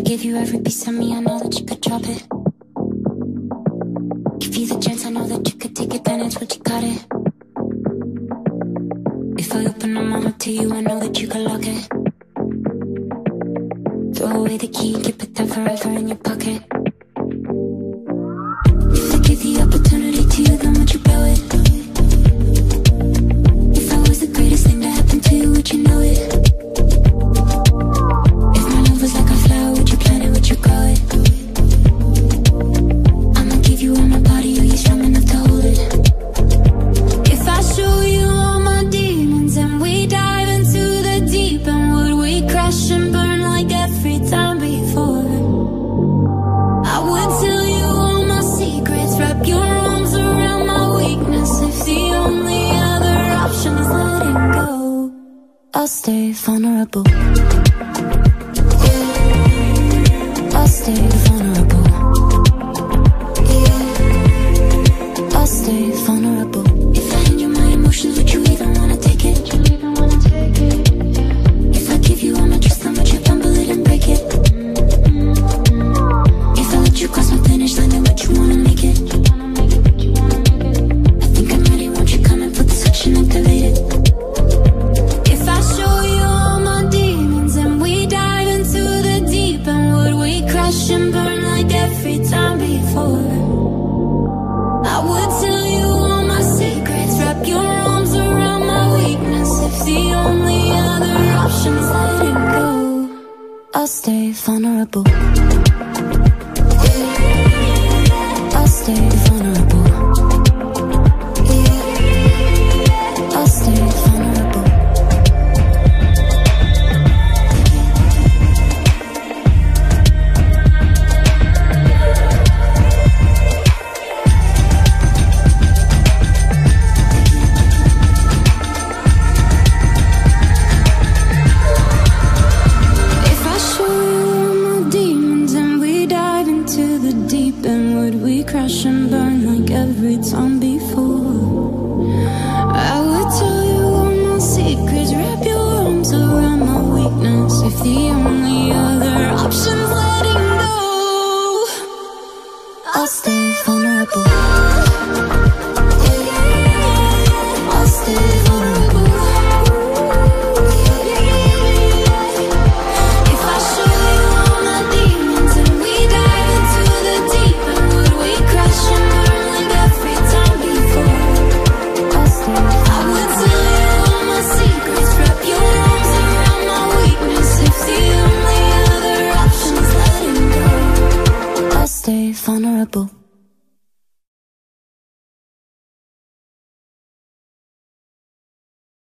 I give you every piece of me, I know that you could drop it. Give you the chance, I know that you could take advantage, but you got it. If I open my mind to you, I know that you could lock it. Throw away the key, keep it there forever in your pocket. stay vulnerable. every time before. I would tell you all my secrets Wrap your arms around my weakness. If the only other option's go I'll stay vulnerable. I'll stay vulnerable. Then would we crash and burn like every time before? I would tell you all my secrets, wrap your arms around my weakness. If the only other option's letting go, I'll stay vulnerable. vulnerable.